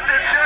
I did